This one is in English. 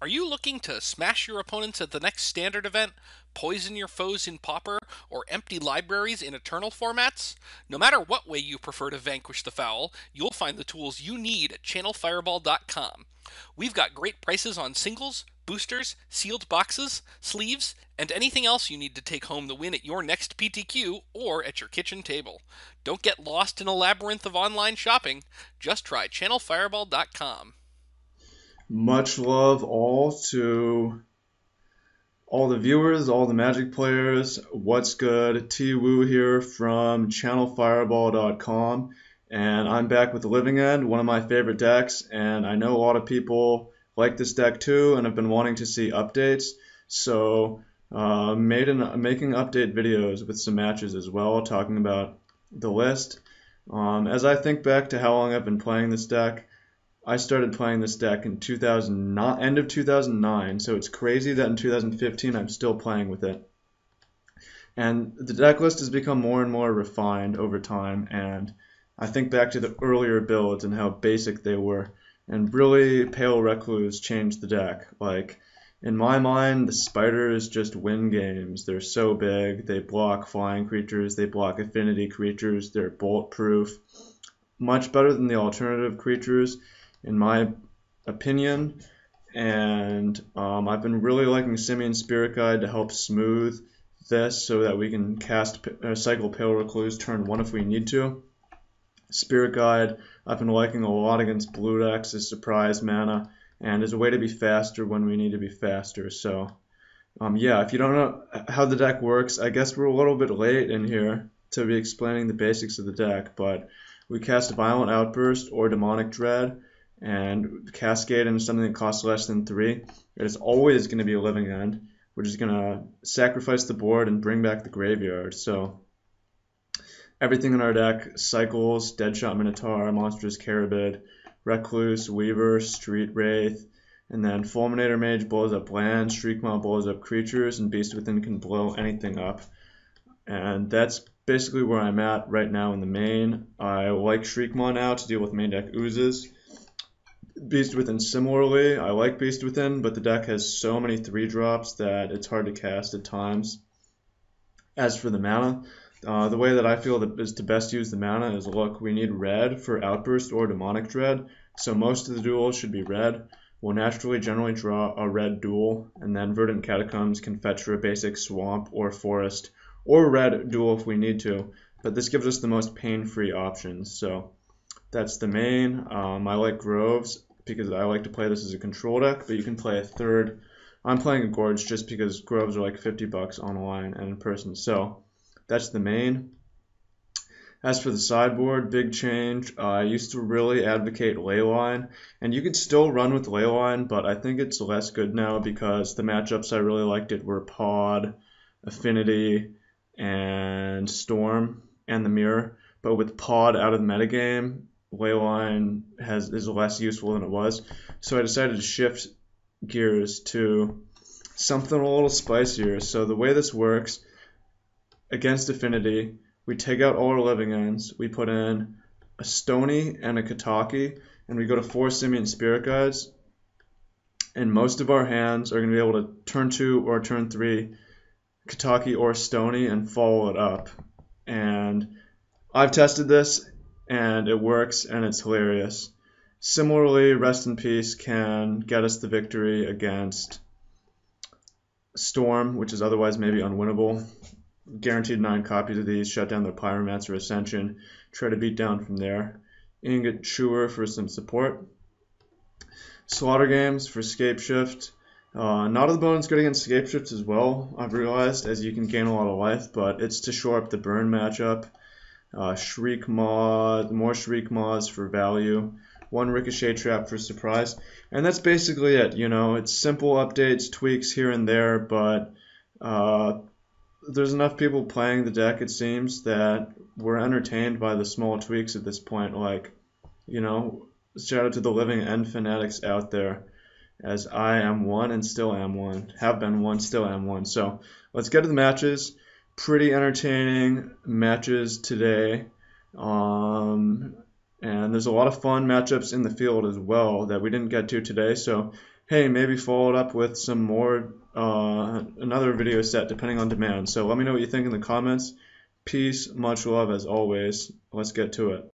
Are you looking to smash your opponents at the next standard event, poison your foes in Pauper, or empty libraries in Eternal formats? No matter what way you prefer to vanquish the foul, you'll find the tools you need at channelfireball.com. We've got great prices on singles, boosters, sealed boxes, sleeves, and anything else you need to take home the win at your next PTQ or at your kitchen table. Don't get lost in a labyrinth of online shopping. Just try channelfireball.com. Much love all to all the viewers, all the Magic players. What's good? T Woo here from channelfireball.com. And I'm back with the Living End, one of my favorite decks. And I know a lot of people like this deck too and have been wanting to see updates. So, uh, made an, making update videos with some matches as well, talking about the list. Um, as I think back to how long I've been playing this deck, I started playing this deck in 2009, end of 2009, so it's crazy that in 2015 I'm still playing with it. And the deck list has become more and more refined over time, and I think back to the earlier builds and how basic they were, and really Pale Recluse changed the deck. Like, in my mind, the spiders just win games. They're so big, they block flying creatures, they block affinity creatures, they're bulletproof. Much better than the alternative creatures in my opinion. And um, I've been really liking Simian Spirit Guide to help smooth this so that we can cast uh, Cycle Pale Recluse turn one if we need to. Spirit Guide, I've been liking a lot against Blue decks as surprise mana and as a way to be faster when we need to be faster. So, um, yeah, if you don't know how the deck works, I guess we're a little bit late in here to be explaining the basics of the deck, but we cast Violent Outburst or Demonic Dread and cascade into something that costs less than three, it is always going to be a living end, which is going to sacrifice the board and bring back the graveyard. So everything in our deck cycles Deadshot Minotaur, Monstrous Carabid, Recluse, Weaver, Street Wraith, and then Fulminator Mage blows up land, Shriekmaw blows up creatures, and Beast Within can blow anything up. And that's basically where I'm at right now in the main. I like Shriekmaw now to deal with main deck oozes. Beast Within similarly. I like Beast Within, but the deck has so many three drops that it's hard to cast at times. As for the mana, uh, the way that I feel that is to best use the mana is look, we need red for Outburst or Demonic Dread, so most of the duals should be red. We'll naturally generally draw a red dual, and then Verdant Catacombs can fetch for a basic swamp or forest, or red dual if we need to, but this gives us the most pain-free options, so that's the main. Um, I like Groves because I like to play this as a control deck, but you can play a third. I'm playing a Gorge just because Groves are like 50 bucks online and in person. So that's the main. As for the sideboard, big change. Uh, I used to really advocate Leyline, and you could still run with Leyline, but I think it's less good now because the matchups I really liked it were Pod, Affinity, and Storm, and the Mirror. But with Pod out of the metagame, Leyline has is less useful than it was. So I decided to shift gears to something a little spicier. So the way this works against Affinity, we take out all our living ends, we put in a Stony and a Kataki, and we go to four Simian Spirit Guides. And most of our hands are going to be able to turn two or turn three Kataki or Stony and follow it up. And I've tested this and it works and it's hilarious. Similarly, Rest in Peace can get us the victory against Storm, which is otherwise maybe unwinnable. Guaranteed nine copies of these, shut down their Pyromancer Ascension, try to beat down from there. Ingot Chewer for some support. Slaughter Games for Scape Shift. Uh, not of the Bone's good against Scape Shift as well, I've realized, as you can gain a lot of life, but it's to shore up the burn matchup uh, Shriekmaw, more Shriekmaws for value, one Ricochet Trap for surprise, and that's basically it. You know, it's simple updates, tweaks here and there, but uh, there's enough people playing the deck, it seems, that we're entertained by the small tweaks at this point. Like, you know, shout out to the living end fanatics out there, as I am one and still am one, have been one, still am one. So let's get to the matches pretty entertaining matches today. Um, and there's a lot of fun matchups in the field as well that we didn't get to today. So hey, maybe follow it up with some more, uh, another video set depending on demand. So let me know what you think in the comments. Peace, much love as always. Let's get to it.